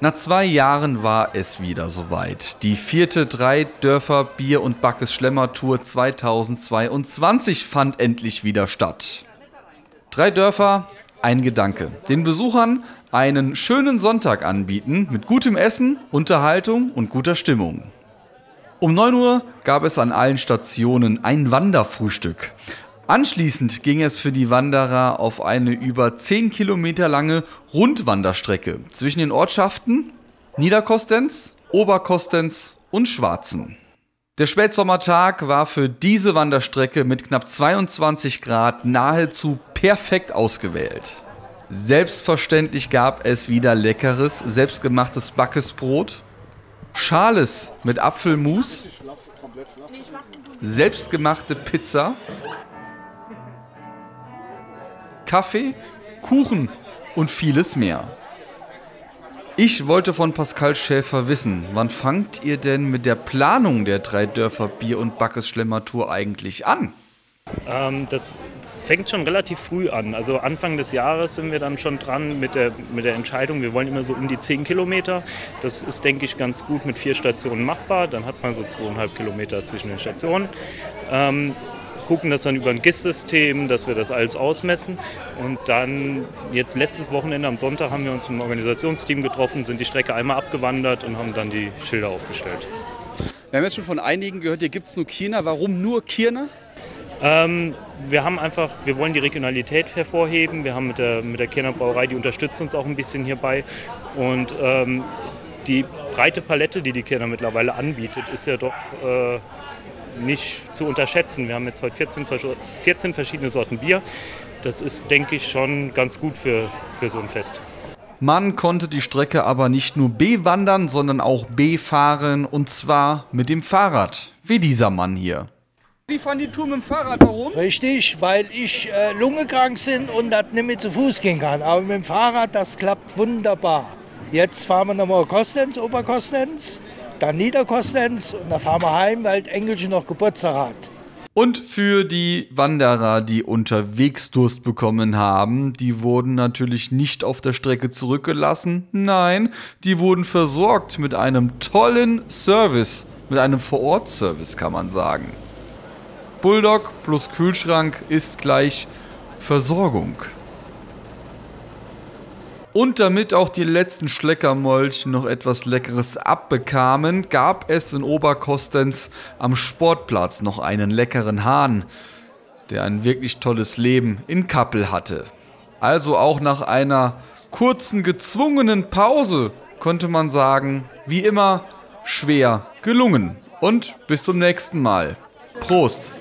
Nach zwei Jahren war es wieder soweit. Die vierte Drei-Dörfer Bier- und Backes-Schlemmer-Tour 2022 fand endlich wieder statt. Drei Dörfer, ein Gedanke. Den Besuchern einen schönen Sonntag anbieten mit gutem Essen, Unterhaltung und guter Stimmung. Um 9 Uhr gab es an allen Stationen ein Wanderfrühstück. Anschließend ging es für die Wanderer auf eine über 10 Kilometer lange Rundwanderstrecke zwischen den Ortschaften Niederkostenz, Oberkostenz und Schwarzen. Der Spätsommertag war für diese Wanderstrecke mit knapp 22 Grad nahezu perfekt ausgewählt. Selbstverständlich gab es wieder leckeres, selbstgemachtes Backesbrot, Schales mit Apfelmus, selbstgemachte Pizza Kaffee, Kuchen und vieles mehr. Ich wollte von Pascal Schäfer wissen, wann fangt ihr denn mit der Planung der drei Dörfer Bier- und Backes-Schlemmer-Tour eigentlich an? Ähm, das fängt schon relativ früh an. Also Anfang des Jahres sind wir dann schon dran mit der, mit der Entscheidung, wir wollen immer so um die 10 Kilometer. Das ist, denke ich, ganz gut mit vier Stationen machbar. Dann hat man so zweieinhalb Kilometer zwischen den Stationen. Ähm, gucken das dann über ein GIS-System, dass wir das alles ausmessen. Und dann, jetzt letztes Wochenende am Sonntag, haben wir uns mit dem Organisationsteam getroffen, sind die Strecke einmal abgewandert und haben dann die Schilder aufgestellt. Wir haben jetzt schon von einigen gehört, hier gibt es nur Kirner. Warum nur Kirner? Ähm, wir haben einfach, wir wollen die Regionalität hervorheben. Wir haben mit der, mit der Kirner Brauerei, die unterstützt uns auch ein bisschen hierbei. Und ähm, die breite Palette, die die Kirner mittlerweile anbietet, ist ja doch äh, nicht zu unterschätzen. Wir haben jetzt heute 14, 14 verschiedene Sorten Bier. Das ist, denke ich, schon ganz gut für, für so ein Fest. Man konnte die Strecke aber nicht nur B wandern, sondern auch B fahren und zwar mit dem Fahrrad, wie dieser Mann hier. Sie fahren die Tour mit dem Fahrrad, warum? Richtig, weil ich äh, lungekrank bin und das nicht mehr zu Fuß gehen kann. Aber mit dem Fahrrad, das klappt wunderbar. Jetzt fahren wir nochmal Kostens, Oberkostens dann Niederkostens und dann fahren wir heim, weil Engelchen noch Geburtstag hat. Und für die Wanderer, die unterwegs Durst bekommen haben, die wurden natürlich nicht auf der Strecke zurückgelassen. Nein, die wurden versorgt mit einem tollen Service. Mit einem Vor-Ort-Service kann man sagen. Bulldog plus Kühlschrank ist gleich Versorgung. Und damit auch die letzten Schleckermolchen noch etwas Leckeres abbekamen, gab es in Oberkostenz am Sportplatz noch einen leckeren Hahn, der ein wirklich tolles Leben in Kappel hatte. Also auch nach einer kurzen gezwungenen Pause konnte man sagen, wie immer, schwer gelungen. Und bis zum nächsten Mal. Prost!